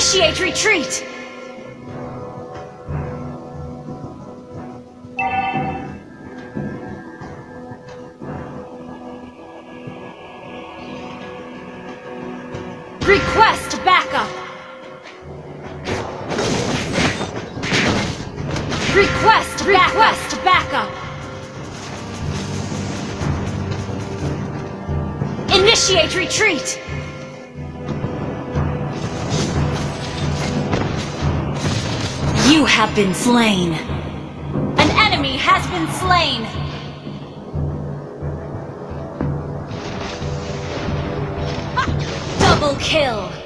Initiate retreat! Request backup! Request Request backup! Initiate retreat! You have been slain. An enemy has been slain. Double kill.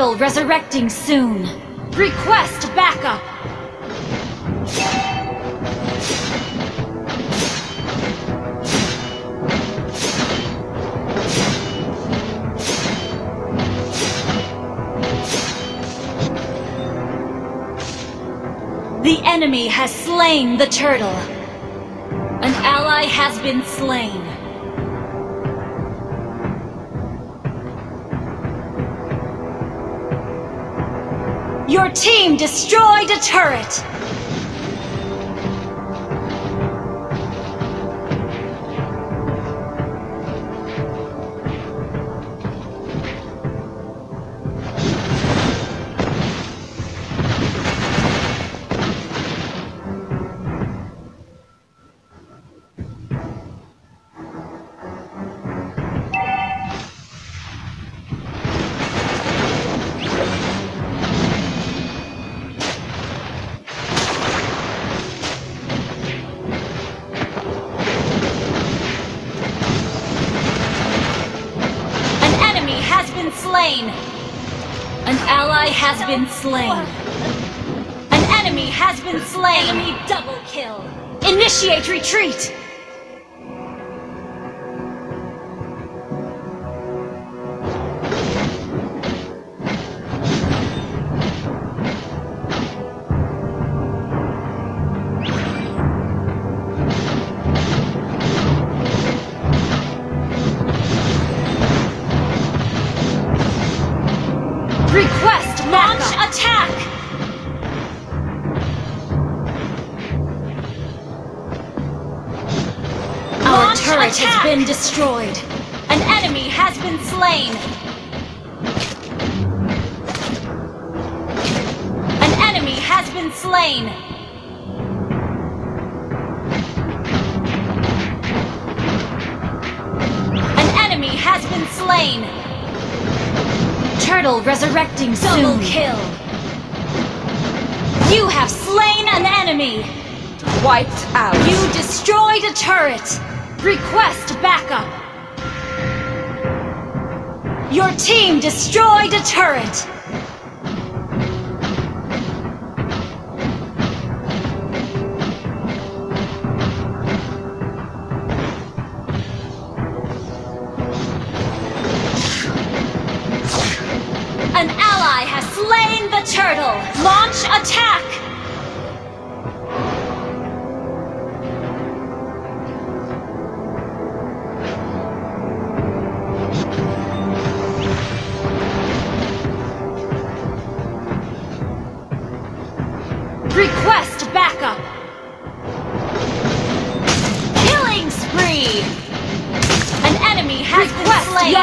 Turtle resurrecting soon. Request backup! The enemy has slain the turtle. An ally has been slain. Your team destroyed a turret! Ally has been slain. An enemy has been slain! Enemy double kill! Initiate retreat! Turret attack! has been destroyed. An enemy has been slain. An enemy has been slain. An enemy has been slain. Turtle resurrecting Double soon. kill. You have slain an enemy. Wiped out. You destroyed a turret! Request backup! Your team destroyed a turret!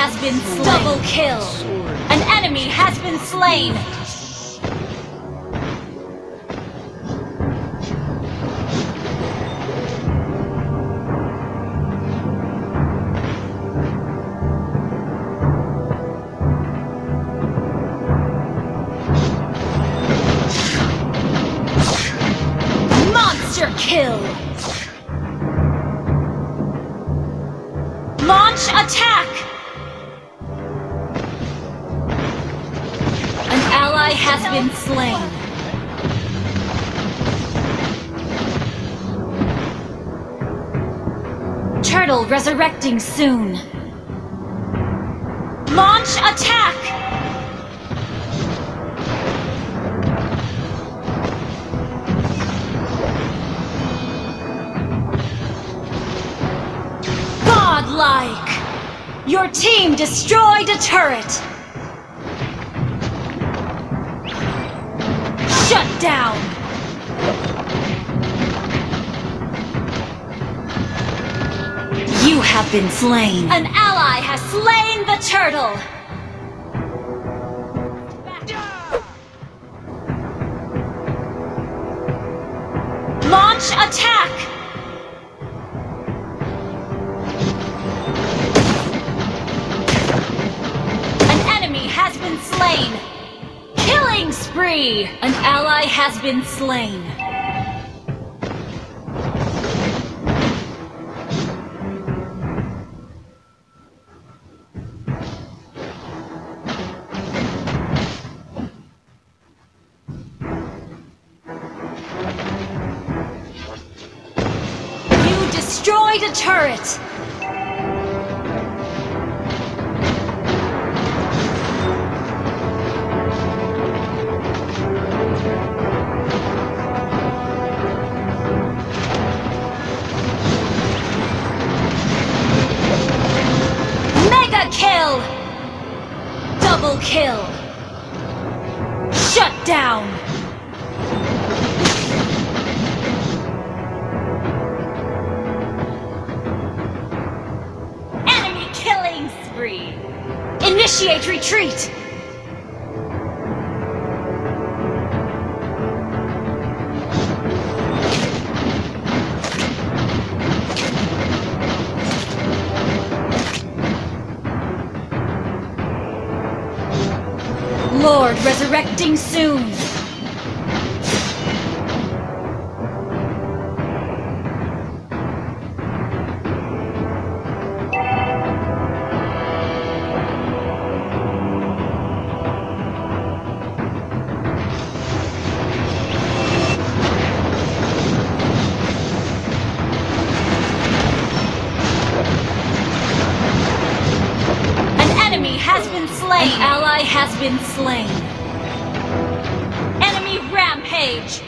Has been slain. Double kill! An enemy has been slain! Monster kill! Turtle resurrecting soon. Launch attack! Godlike! Your team destroyed a turret! Shut down! You have been slain. An ally has slain the turtle! Launch attack! An enemy has been slain! Killing spree! An ally has been slain. Mega kill! Double kill! Shut down! Initiate retreat! Lord resurrecting soon! Slain! An ally has been slain. Enemy rampage!